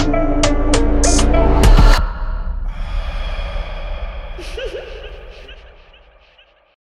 Ha ha ha!